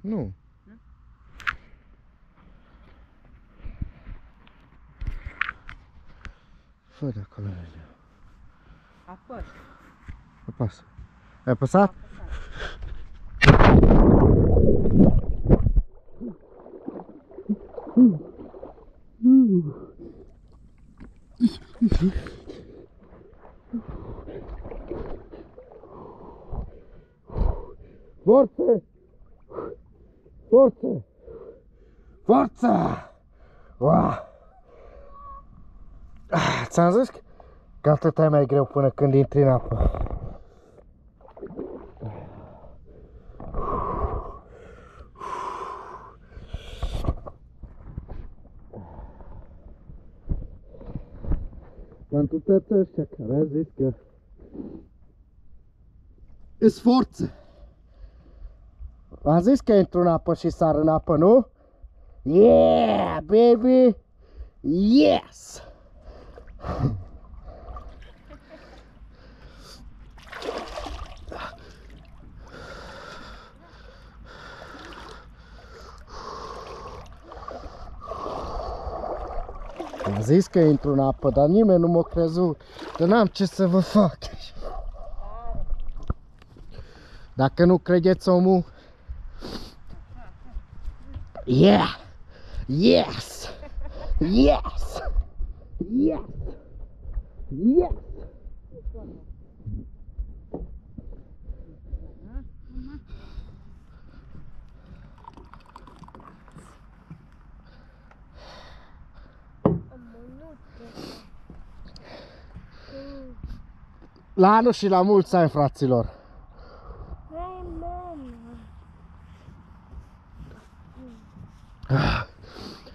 Nu. Fă de acolo, Elena. Apăs. Apasă. Ai apăsat? Forță! Forță! Ua! Ah, Ți-am zis că atât e mai greu până când intri în apă. Pentru toți ăștia care a zis că îs forță. Am zis că intru în apă și sar în apă, nu? Yeah, baby! Yes! Am zis că intru în apă, dar nimeni nu m-a crezut. Că n-am ce să vă fac. Dacă nu credeți omul... Yeah! Yes! Yes! Yes! Yes! La anul și la mulți ani, fraților!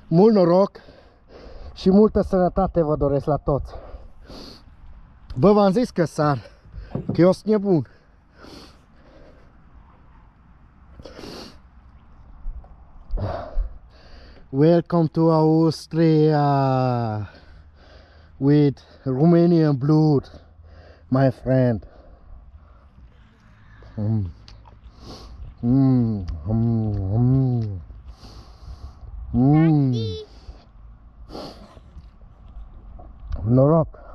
Mult noroc și multă sănătate vă doresc la toți. Bă, v-am zis că sar, că eu sunt nebun. Welcome to Austria with Romanian blood, my friend. Mm. Mm. Mm. Mm. Hum. Loroca.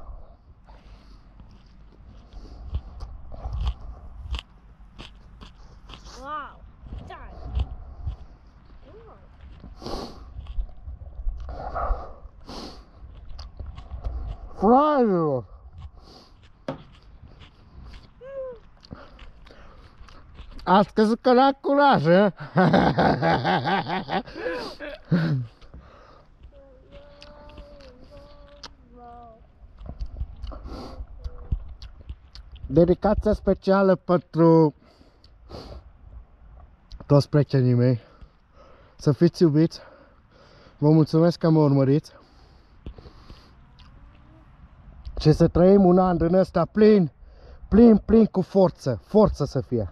Frágil. Acho que se calhar é coragem. n-am curaj, eh? Wow. Dedicația specială pentru toți prietenii mei. Să fiți iubiți. Vă mulțumesc că mă urmăriți. Și să trăim un an din ăsta plin, plin, plin cu forță. Forță să fie.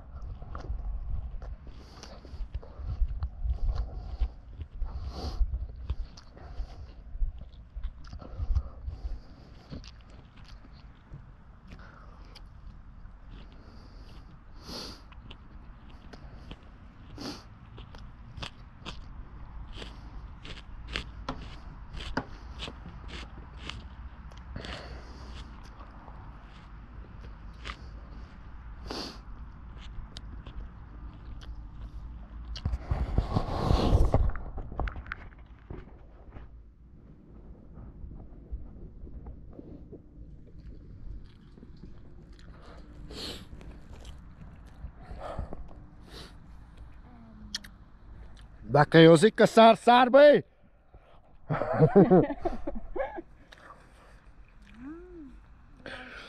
Bekejózik a szár szárba, éj?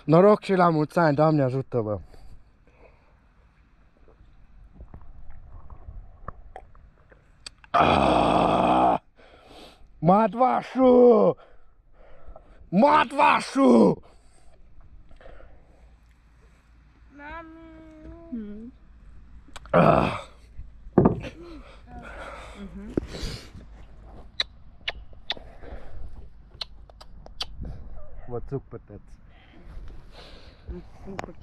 Na rok csinálom utcán, dám ne zsuttava. Madvasú! Madvasú! Mami! Hmm. Ah! Mm -hmm. What's up with that? Mm-hmm.